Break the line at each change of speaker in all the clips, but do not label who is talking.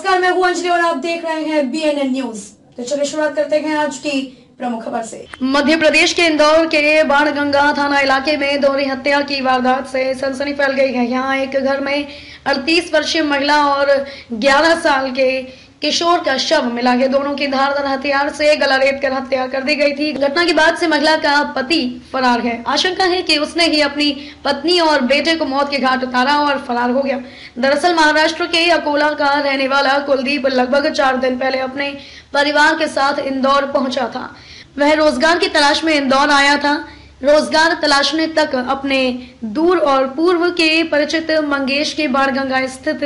नमस्कार, मैं हूँ अंजलि और आप देख रहे हैं बीएनएन न्यूज़ तो चलिए शुरुआत करते हैं आज की प्रमुख खबर से।
मध्य प्रदेश के इंदौर के बाणगंगा थाना इलाके में दोहरी हत्या की वारदात से सनसनी फैल गई है। यहाँ एक घर में 38 वर्षीय महिला और 11 साल के किशोर का शव मिला है दोनों की धारदार हथियार से। गला रेत कर हत्या कर दी गई थी। घटना के बाद से महिला का पति फरार है। आशंका है कि उसने ही अपनी पत्नी और बेटे को मौत के घाट उतारा और फरार हो गया। दरअसल महाराष्ट्र के अकोला का रहने वाला कुलदीप लगभग चार दिन पहले अपने परिवार के साथ इंदौर पहुँचा था। वह रोज़गार की तलाश में इंदौर आया था। रोज़गार तलाशने तक अपने दूर और पूर्व के परिचित मंगेश के बाणगंगा स्थित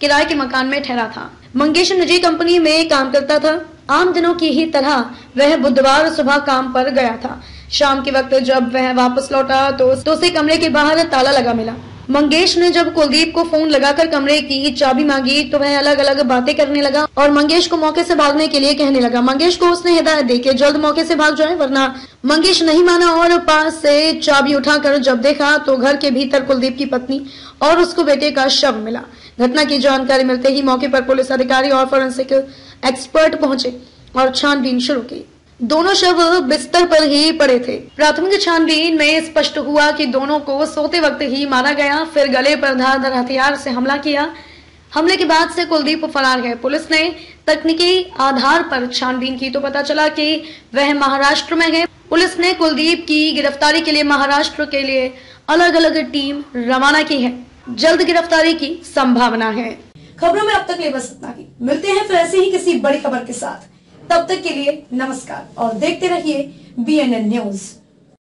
किराए के मकान में ठहरा था। मंगेश निजी कंपनी में काम करता था। आम दिनों की ही तरह वह बुधवार सुबह काम पर गया था। शाम के वक्त जब वह वापस लौटा तो, तो उसे कमरे के बाहर ताला लगा मिला। मंगेश ने जब कुलदीप को फ़ोन लगाकर कमरे की चाबी मांगी तो वह अलग अलग बातें करने लगा और मंगेश को मौके से भागने के लिए कहने लगा। मंगेश को उसने हिदायत दी कि जल्द मौके से भाग जाए, वरना मंगेश नहीं माना और पास से चाबी उठाकर जब देखा तो घर के भीतर कुलदीप की पत्नी और उसको बेटे का शव मिला। घटना की जानकारी मिलते ही मौके पर पुलिस अधिकारी और फोरेंसिक एक्सपर्ट पहुँचे और छानबीन शुरू की। दोनों शव बिस्तर पर ही पड़े थे। प्राथमिक छानबीन में स्पष्ट हुआ कि दोनों को सोते वक्त ही मारा गया, फिर गले पर धारदार हथियार से हमला किया। हमले के बाद से कुलदीप फरार है। पुलिस ने तकनीकी आधार पर छानबीन की तो पता चला कि वह महाराष्ट्र में है। पुलिस ने कुलदीप की गिरफ्तारी के लिए महाराष्ट्र के लिए अलग अलग टीम रवाना की है। जल्द गिरफ्तारी की संभावना है।
खबरों में अब तक लिए बस इतना ही। मिलते हैं फिर ऐसे ही किसी बड़ी खबर के साथ। तब तक के लिए नमस्कार और देखते रहिए बी न्यूज़